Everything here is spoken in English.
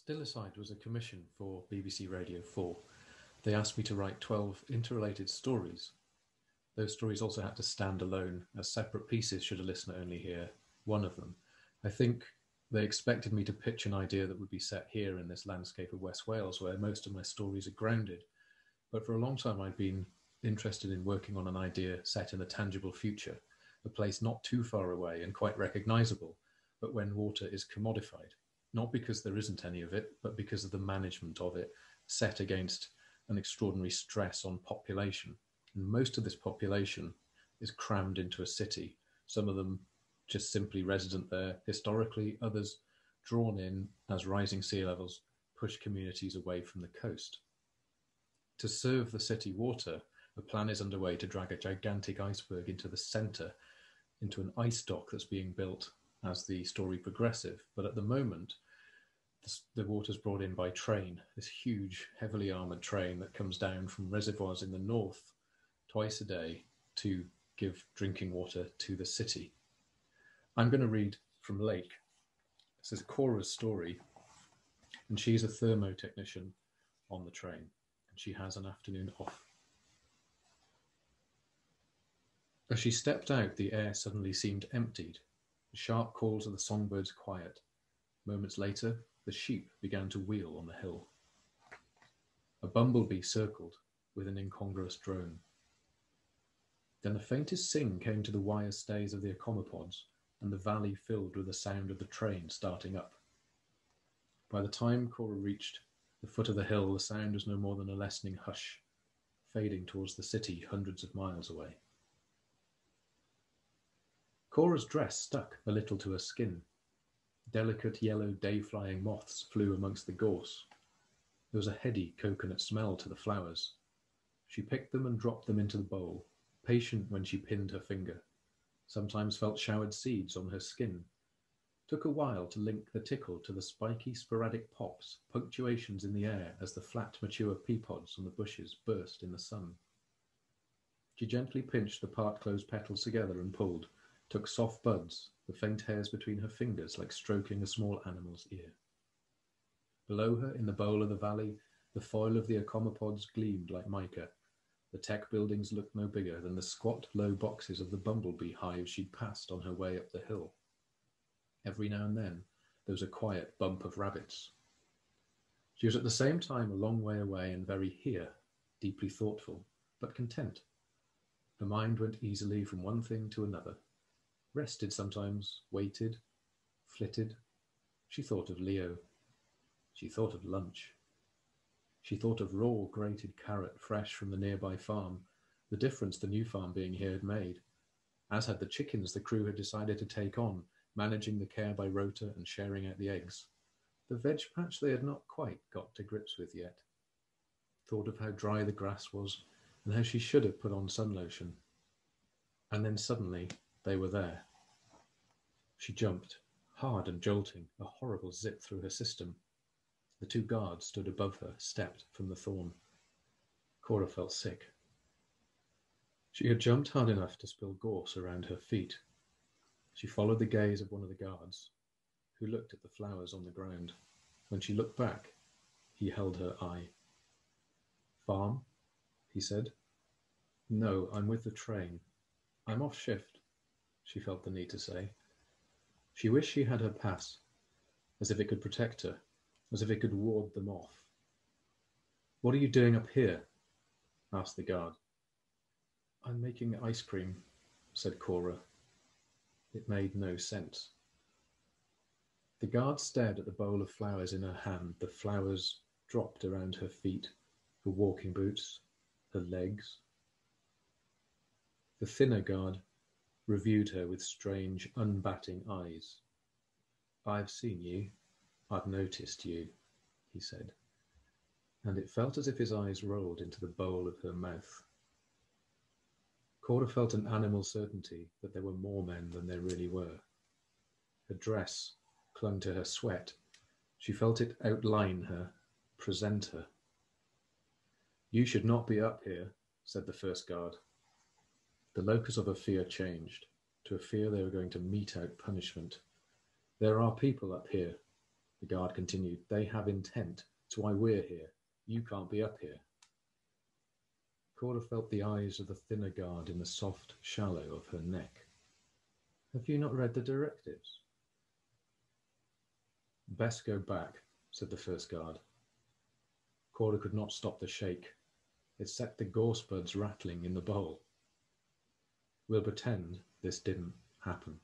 Stillicide was a commission for BBC Radio 4. They asked me to write 12 interrelated stories. Those stories also had to stand alone as separate pieces should a listener only hear one of them. I think they expected me to pitch an idea that would be set here in this landscape of West Wales, where most of my stories are grounded. But for a long time, I'd been interested in working on an idea set in a tangible future, a place not too far away and quite recognizable, but when water is commodified, not because there isn't any of it, but because of the management of it set against an extraordinary stress on population. And most of this population is crammed into a city, some of them just simply resident there historically, others drawn in as rising sea levels push communities away from the coast. To serve the city water, a plan is underway to drag a gigantic iceberg into the centre, into an ice dock that's being built as the story progresses. But at the moment, the water's brought in by train, this huge, heavily armoured train that comes down from reservoirs in the north twice a day to give drinking water to the city. I'm going to read from Lake. This is Cora's story, and she's a thermo technician on the train, and she has an afternoon off. As she stepped out, the air suddenly seemed emptied. The sharp calls of the songbirds quiet. Moments later, the sheep began to wheel on the hill. A bumblebee circled with an incongruous drone. Then the faintest sing came to the wire stays of the ecomopods, and the valley filled with the sound of the train starting up. By the time Cora reached the foot of the hill, the sound was no more than a lessening hush, fading towards the city hundreds of miles away. Cora's dress stuck a little to her skin. Delicate yellow day-flying moths flew amongst the gorse. There was a heady coconut smell to the flowers. She picked them and dropped them into the bowl, patient when she pinned her finger sometimes felt showered seeds on her skin. Took a while to link the tickle to the spiky sporadic pops, punctuations in the air as the flat mature pea pods on the bushes burst in the sun. She gently pinched the part-closed petals together and pulled, took soft buds, the faint hairs between her fingers like stroking a small animal's ear. Below her, in the bowl of the valley, the foil of the ecomopods gleamed like mica, the tech buildings looked no bigger than the squat, low boxes of the bumblebee hive she'd passed on her way up the hill. Every now and then, there was a quiet bump of rabbits. She was at the same time a long way away and very here, deeply thoughtful, but content. Her mind went easily from one thing to another, rested sometimes, waited, flitted. She thought of Leo. She thought of lunch. She thought of raw grated carrot fresh from the nearby farm, the difference the new farm being here had made, as had the chickens the crew had decided to take on, managing the care by rota and sharing out the eggs. The veg patch they had not quite got to grips with yet. Thought of how dry the grass was and how she should have put on sun lotion. And then suddenly they were there. She jumped, hard and jolting, a horrible zip through her system. The two guards stood above her, stepped from the thorn. Cora felt sick. She had jumped hard enough to spill gorse around her feet. She followed the gaze of one of the guards, who looked at the flowers on the ground. When she looked back, he held her eye. Farm? he said. No, I'm with the train. I'm off shift, she felt the need to say. She wished she had her pass, as if it could protect her as if it could ward them off. What are you doing up here? asked the guard. I'm making ice cream, said Cora. It made no sense. The guard stared at the bowl of flowers in her hand. The flowers dropped around her feet, her walking boots, her legs. The thinner guard reviewed her with strange, unbatting eyes. I've seen you, I've noticed you, he said, and it felt as if his eyes rolled into the bowl of her mouth. Cora felt an animal certainty that there were more men than there really were. Her dress clung to her sweat. She felt it outline her, present her. You should not be up here, said the first guard. The locus of her fear changed to a fear they were going to mete out punishment. There are people up here, The guard continued, They have intent. It's why we're here. You can't be up here. Cora felt the eyes of the thinner guard in the soft shallow of her neck. Have you not read the directives? Best go back, said the first guard. Cora could not stop the shake. It set the gorse buds rattling in the bowl. We'll pretend this didn't happen.